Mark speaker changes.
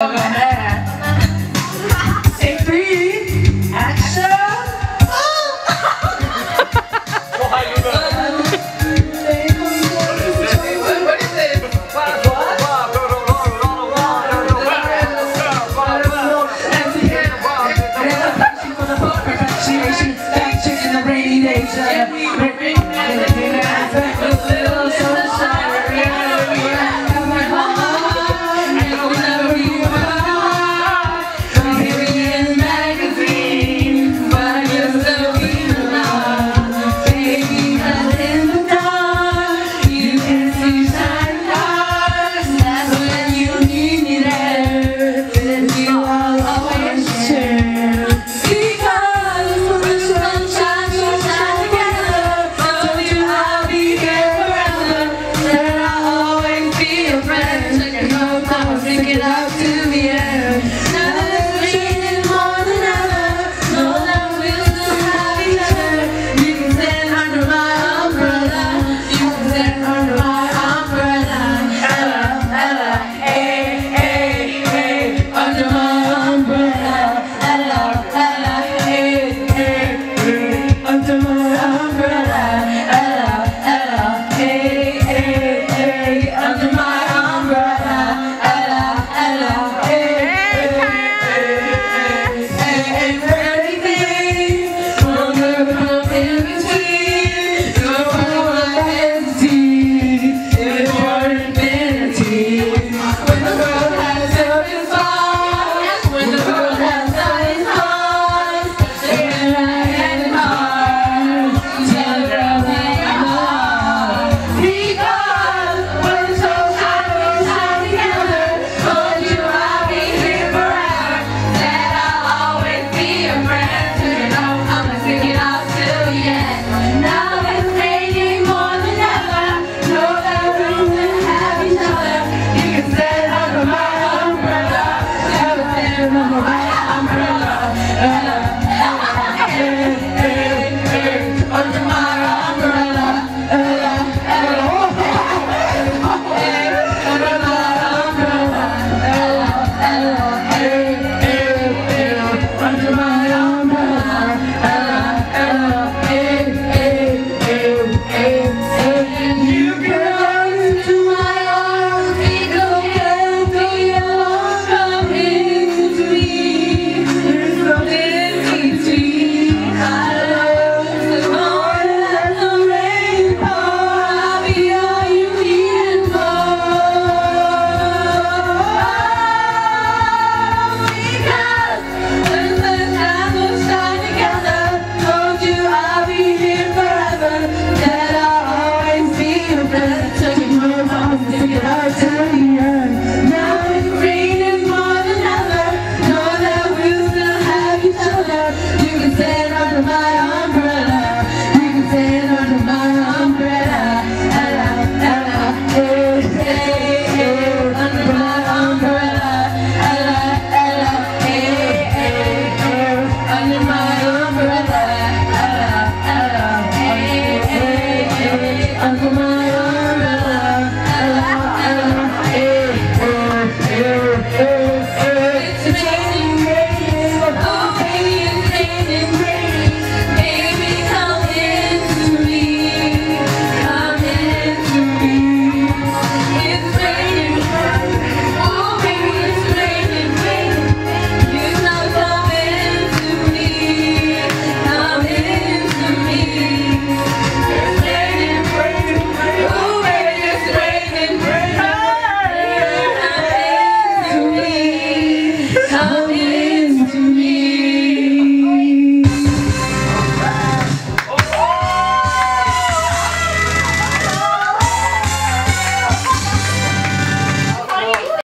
Speaker 1: Take you know.